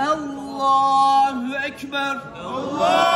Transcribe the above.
الله أكبر. الله